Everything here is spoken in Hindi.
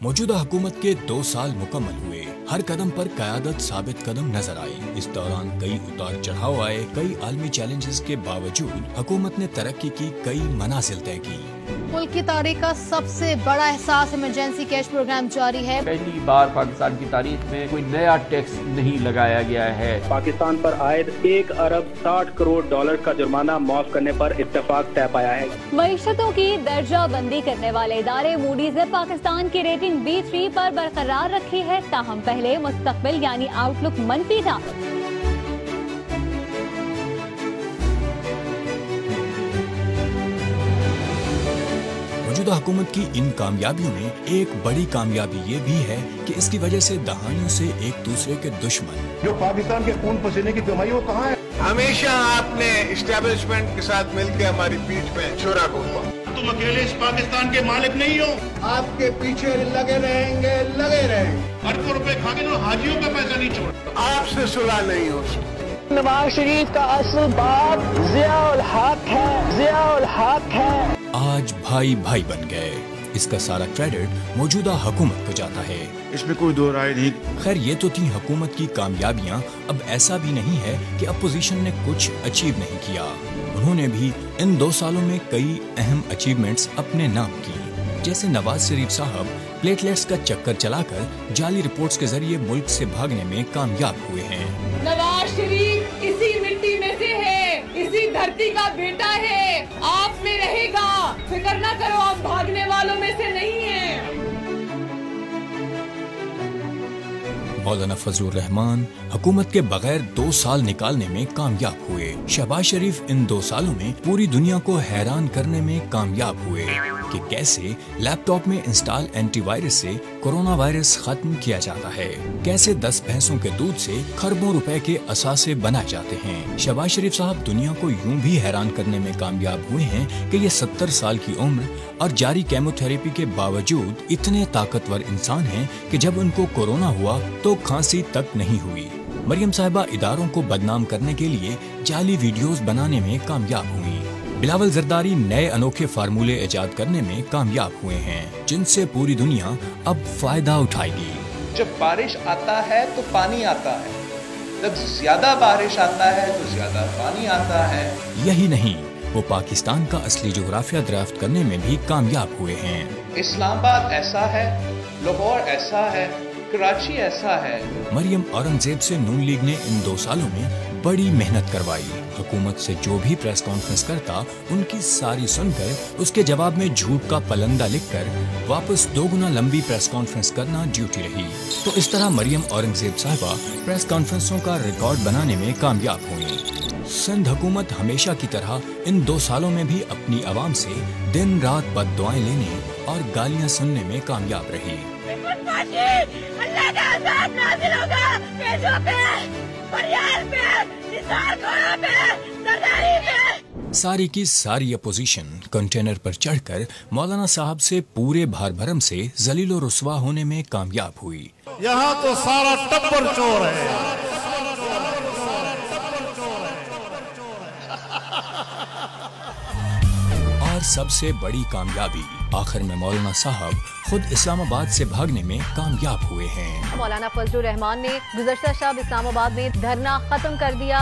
मौजूदा हुकूमत के दो साल मुकम्मल हुए। हर कदम पर कयादत साबित कदम नज़र आई इस दौरान कई उतार चढ़ाव आए। कई आलमी चैलेंजेस के बावजूद हुकूमत ने तरक्की की कई मनाजिल तय की। मुल्क की तारीख का सबसे बड़ा एहसास इमरजेंसी कैश प्रोग्राम जारी है। पहली बार पाकिस्तान की तारीख में कोई नया टैक्स नहीं लगाया गया है। पाकिस्तान पर आयद एक अरब साठ करोड़ डॉलर का जुर्माना माफ़ करने पर इत्तेफाक तय पाया है। मीशतों की दर्जा बंदी करने वाले इदारे मूडीज ने पाकिस्तान की रेटिंग बी थ्री पर बरकरार रखी है ताहम पहले मुस्तकबिल यानी आउटलुक मनफी था मौजूदा हुकूमत की इन कामयाबियों में एक बड़ी कामयाबी ये भी है कि इसकी वजह से दहाइयों से एक दूसरे के दुश्मन। जो पाकिस्तान के खून पसीने की कमाई वो कहाँ है? हमेशा आपने इस्टेब्लिशमेंट के साथ मिलकर हमारी पीठ में छोरा घूमा तुम अकेले इस पाकिस्तान के मालिक नहीं हो। आपके पीछे लगे रहेंगे लगे रहेंगे। अरबों रुपए खा के तो हाजियों का पैसा नहीं छोड़। आपसे सुलह नहीं हो सकती। नवाज़ शरीफ का असल बाप जियाउल हक है जियाउल हक है। आज भाई भाई बन गए। इसका सारा क्रेडिट मौजूदा हुकूमत को जाता है। इसमें कोई दो राय नहीं। खैर ये तो थी हुकूमत की कामयाबियाँ। अब ऐसा भी नहीं है कि अपोजिशन ने कुछ अचीव नहीं किया। उन्होंने भी इन दो सालों में कई अहम अचीवमेंट्स अपने नाम किए। जैसे नवाज़ शरीफ साहब प्लेटलेट्स का चक्कर चलाकर जाली रिपोर्ट्स के ज़रिए मुल्क से भागने में कामयाब हुए हैं। नवाज़ शरीफ इसी मिट्टी में से है, इसी धरती का बेटा है। आप में रहेगा। फ़िक्र ना करो, आप भागने वालों में से मौलाना फजलुर रहमान हुकूमत के बगैर दो साल निकालने में कामयाब हुए। शहबाज शरीफ इन दो सालों में पूरी दुनिया को हैरान करने में कामयाब हुए कि कैसे लैपटॉप में इंस्टॉल एंटीवायरस से कोरोना वायरस खत्म किया जाता है। कैसे दस भैंसों के दूध से खरबों रुपए के असासे बनाए जाते हैं। शहबाज शरीफ साहब दुनिया को यूँ भी हैरान करने में कामयाब हुए हैं कि ये सत्तर साल की उम्र और जारी केमोथेरेपी के बावजूद इतने ताकतवर इंसान हैं कि जब उनको कोरोना हुआ तो खांसी तक नहीं हुई। मरियम साहिबा इदारों को बदनाम करने के लिए जाली वीडियोस बनाने में कामयाब हुई। बिलावल जरदारी नए अनोखे फार्मूले इजाद करने में कामयाब हुए हैं जिनसे पूरी दुनिया अब फ़ायदा उठाएगी। जब बारिश आता है तो पानी आता है। जब ज़्यादा बारिश आता है तो ज़्यादा पानी आता है। यही नहीं वो पाकिस्तान का असली जोग्राफिया ड्राफ्ट करने में भी कामयाब हुए हैं। इस्लामाबाद ऐसा है लाहौर ऐसा है कराची ऐसा है। मरियम औरंगज़ेब से नून लीग ने इन दो सालों में बड़ी मेहनत करवाई। हुकूमत से जो भी प्रेस कॉन्फ्रेंस करता उनकी सारी सुनकर उसके जवाब में झूठ का पलंदा लिखकर वापस दो गुना लंबी प्रेस कॉन्फ्रेंस करना ड्यूटी रही। तो इस तरह मरियम औरंगज़ेब साहबा प्रेस कॉन्फ्रेंसों का रिकॉर्ड बनाने में कामयाब हुई। सिंध हुकूमत हमेशा की तरह इन दो सालों में भी अपनी आवाम से दिन रात बद दुआएँ लेने और गालियाँ सुनने में कामयाब रही। सारी की सारी अपोजिशन कंटेनर पर चढ़कर मौलाना साहब से पूरे भार भरम से जलीलो रुसवा होने में कामयाब हुई। यहाँ तो सारा टब्बर चोर है। और सबसे बड़ी कामयाबी। आखिर में मौलाना साहब खुद इस्लामाबाद से भागने में कामयाब हुए हैं। मौलाना फजल रहमान ने गुजशत शब इस्लामाबाद में धरना खत्म कर दिया।